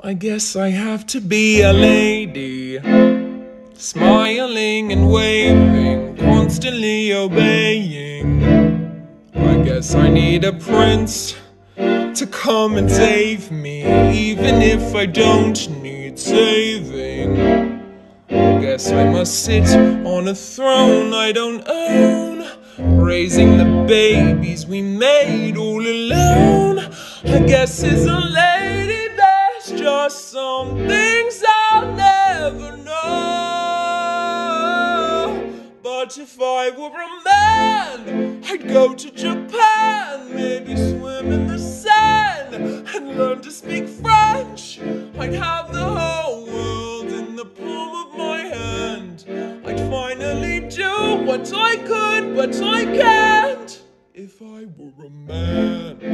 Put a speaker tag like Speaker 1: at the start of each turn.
Speaker 1: I guess I have to be a lady. Smiling and waving, constantly obeying. I guess I need a prince to come and save me, even if I don't need saving. I guess I must sit on a throne I don't own, raising the babies we made all alone. I guess it's a some things I'll never know. But if I were a man, I'd go to Japan, maybe swim in the sand, and learn to speak French. I'd have the whole world in the palm of my hand. I'd finally do what I could, but I can't. If I were a man.